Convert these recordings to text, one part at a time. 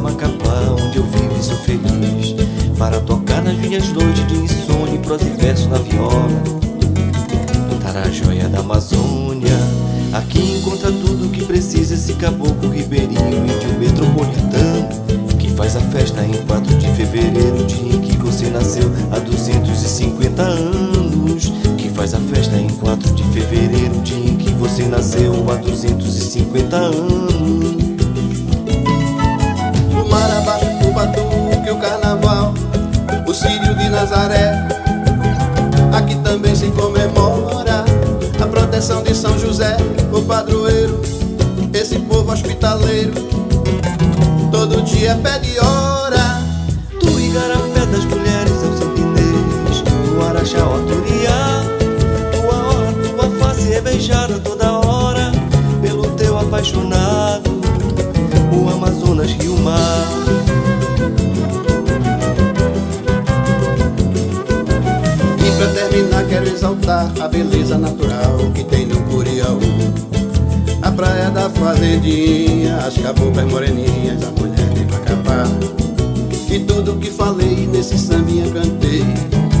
Macapá, onde eu vivo e sou feliz. Para tocar nas minhas noites de insônia, prosa e verso na viola. Cantar a joia da Amazônia. Aqui encontra tudo que precisa esse caboclo ribeirinho, índio metropolitano. Que faz a festa em 4 de fevereiro, dia em que você nasceu há 250 anos. Que faz a festa em 4 de fevereiro, dia em que você nasceu há 250 anos. Nazaré. Aqui também se comemora a proteção de São José, o padroeiro, esse povo hospitaleiro. Todo dia pede hora. Tu igarapé das mulheres o santinês, o araxá, o aturiá. Tua hora, tua face é beijada toda hora pelo teu apaixonado, o Amazonas, Rio Mar. A beleza natural que tem no Curiaú. A praia da fazendinha, as caboclas moreninhas, a mulher de Macapá. E tudo que falei nesse sambinha cantei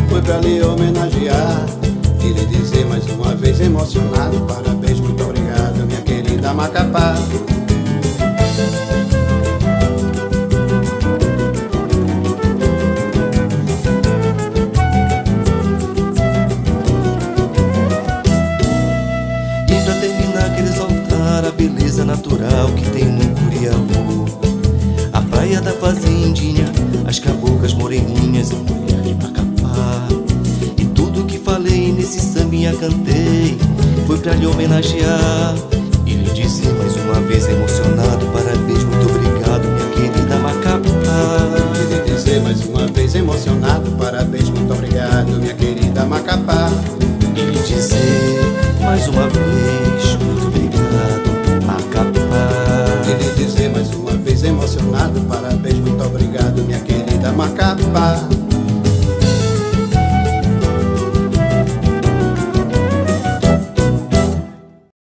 foi pra lhe homenagear. E lhe dizer mais uma vez emocionado, parabéns, muito obrigado, minha querida Macapá. Beleza natural que tem no Curiaú. A praia da fazendinha, as cabocas moreninhas, a mulher de Macapá. E tudo que falei nesse sambinha cantei foi pra lhe homenagear. E lhe dizer mais uma vez emocionado, parabéns, muito obrigado, minha querida Macapá. E lhe dizer mais uma vez emocionado, parabéns, muito obrigado, minha querida Macapá. E lhe dizer mais uma vez, muito obrigado. emocionado. Parabéns, muito obrigado, minha querida Macapá.